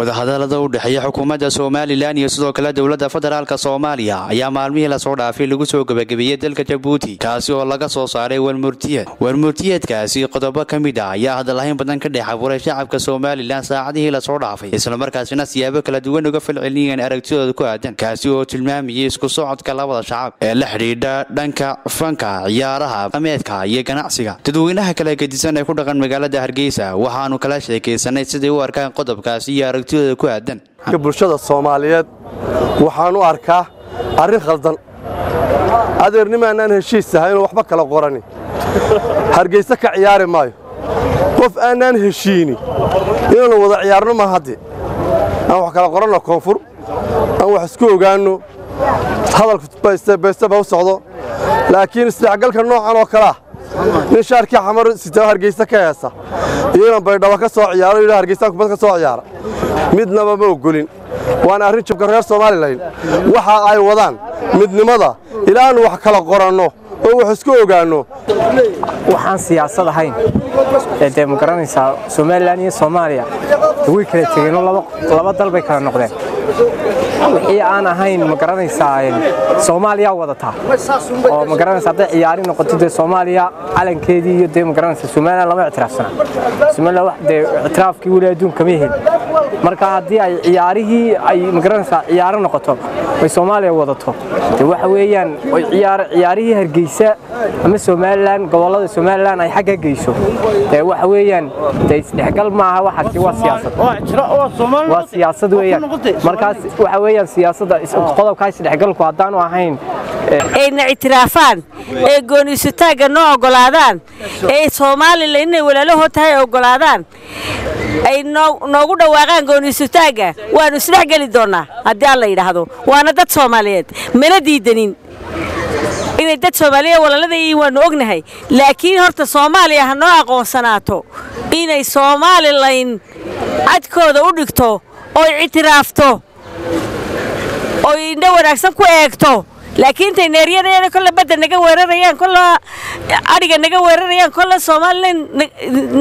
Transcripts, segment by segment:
wadahadalada u dhexeeya xukuumadda somalilan iyo sidoo kale dowladda federaalk soomaaliya ayaa maalmihii la soo dhaafay lagu soo gebagabeeyey dalka jabuuti kaasi oo laga soo saaray warmurtiyeed warmurtiyeedkaasi qodobo ka mid ah ayaa hadalahayn badan ka dhex abuuray shacabka somalilan saacadihii la soo dhaafay islamarkaasina siyaabo kala duwan uga falcelinayeen aragtidooda ku aadan kaasi oo tilmaamayay isku socodka labada shacab ee la xidhiidha dhanka fanka ciyaaraha ameedka iyo ganacsiga. Dadweynaha kala gedisan ee ku dhaqan magaalada hargeysa waxaanu kala sheekaysanay siday u arkaan qodobkaasi iyo aragtidooda ku aadan bulshada soomaaliyeed waxaan u arkaa arrin khaldan adeernimaanaan heshiis ahaynoo waxba kala qorani hargayse ka ciyaari maayo qof aanaan heshiini inaanu wada ciyaarno ma hadde aan wax kala qoranno koonfur aan wax isku ogaanno hadalku baystaba u socdo laakiin isdhexgalka noocan oo kalea nin shaarkii xamar sitao hargayse ka heesa iyo inan baydhabo ka soo ciyaaro yidha hargaysaan kubad ka soo ciyaara. Midnaba ma ogolin waana arrin jabka reer somalilan waxa ay wadaan midnimada. Ilaanu wax kala qoranno oo wax isku ogaanno. Waxaan siyaasad ahayn ee dee ma garanaysaa somalilan iyo soomaaliya. Way kala tegeenoo laba dal bay kala noqdeen wixii aan ahayn ma garanaysaa soomaaliya wadataa oo ma garanaysaa hadday ciyaari noqoto dee soomaaliya calankeedii iyo dee ma garanaysaa somalilan lama ictiraafsana somalilan wax dee ictiraafkii weli adduun kama marka haddii ay ciyaarihii ay ma garanaysaa ciyaaro noqoto ay soomaaliya wadato dee waxa weeyaan ciyaarihii hargeysa ama somalilan gobollada somalilan ay xagga geyso dee waxa weeyaan dee isdhexgal maaha waxaasi waa siyaasad. Waa siyaasad weeyaan. markaas waxa weeyaan siyaasadda qodobkaa isdhexgalku haddaanu ahayn ayna ictiraafaan ee gooniisutaagga noo oggolaadaan ee somalilan inay walaalahood tahay oggolaadaan ay noogu dhawaaqaan gooniisutaagga waannu isdhexgeli doonnaa haddii alla yidhaahdo. Waana dad soomaaliyeed. Mana diidanin. Inay dad soomaaliya walaalada yihiin waannu ognahay. Laakiin horta soomaaliya ha noo aqoonsanaato. Inay somalilan cadkooda u dhigto oy ictiraafto oy indho wanaagsan ku eegto laakiin intay neeryadeeda kolle badda naga weerarayaan kolle adhiga naga weerarayaan kolle somalilan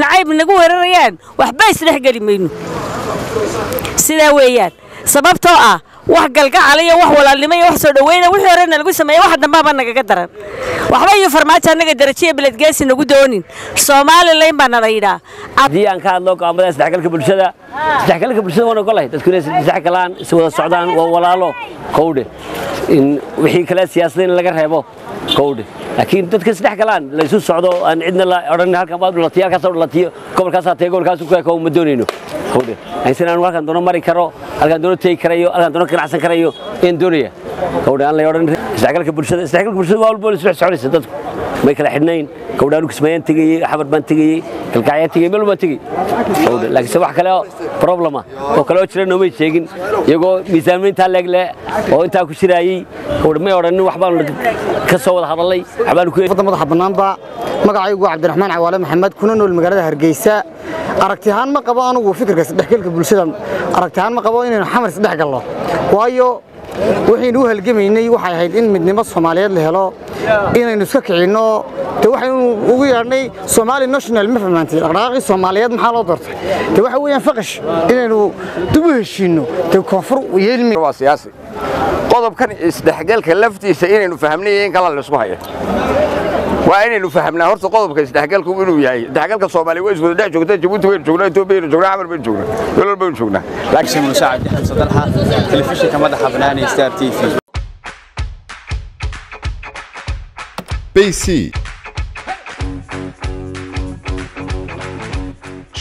nacayb naga weerarayaan waxba isdhexgeli mayno sidaa weeyaan sababtoo ah wax galgacal iyo wax walaalnimo iyo wax soo dhaweyna wixii horena lagu sameeyey wax dambaaba nagaga daran. Waxba iyo farmaajo annaga darajiya beledgeesi nagu doonin. Somalilan baa nala yidhaa. Haddii aan ka hadlo go'aamada isdhexgalka bulshada isdhexgalka bulshada waan ogolahay dadku inay isdhexgalaan is wada socdaan waa walaalo kowdhe in wixii kale siyaasada in laga reebo kowdhe laakiin dadka isdhex galaan laysu socdo aan cidna la odhan halkan baad dhulatiyo halkaas dhulatiyo gobolkaasaa tee gobolkaas ku eko ma doonayno halkan doono mari karo halkan doono tegi karayo halkan doono ganacsan karayo ayaan doonaya kowdhe aan lay odhan isdhexgalka bulshada isdhexgalka bulshada waa walbo isdhex soconaysa dadku. May kala xidhnayn. Kowdhe anu kismaayaan tegayey xabar baan tegayey kalkacyaan tegayey meel baan kowdhe laakiinse wax kale problema oo kale oo jira noomay sheegin. Iyagoo miisaanmayntaa leegle oo intaa ku jiraayey kowdhe may odhanin wax baanu ka soo wada hadalay wadda madaxa bannaanba magacaygu waa cabdiraxmaan cawaale maxamed kuna nool magaalada hargeysa. Aragti ma qabo anugu fikirka isdhexgalka bulshada aragti ahaan ma qabo inaynu xamar isdhex galno. Waayo waxaynu u halgamaynay waxay ahayd in midnimo soomaaliyeed la helo inaynu iska kicinno. De waxaynu ugu yeedhnay somaali national ma fahmaantay dhaqdhaqaaqii soomaaliyeed maxaa loo doortay? De waxa weeyaan faqash inaynu dib u heshiinno. De koonfur yeelmi waa siyaasi. Qodobkan isdhexgalka laftiisa inaynu fahamnay in kala laysku haya waa inaynu fahamnaa horta qodobka isdhexgalku inuu yahay. Isdhexgalka soomaaliya way iswada dhex joogtaa jabuuti waynu joognaa etoobiya waynu joognaa xamar baynu joognaa walba baynu joognaa. Laakiin musaacid xamse dalxa telefishinka madaxa bannaan ee star t v. Bc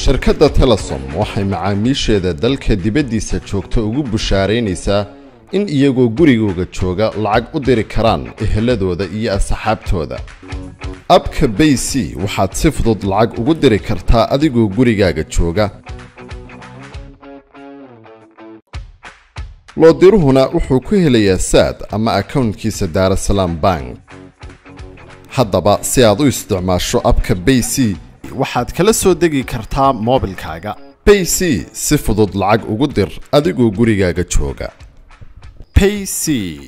shirkadda telesom waxay macaamiisheeda dalka dibaddiisa joogta ugu bushaaraynaysaa in iyagoo gurigooga jooga lacag u diri karaan eheladooda iyo asxaabtooda abka bay c waxaad si fudud lacag ugu diri kartaa adigoo gurigaaga jooga. Loodiruhuna wuxuu ku helayaa saad ama akawntkiisa daarasalaam bank. Haddaba si aad u isticmaasho abka bay c waxaad kala soo degi kartaa moobilkaaga. Bay c si fudud lacag ugu dir adigoo gurigaaga jooga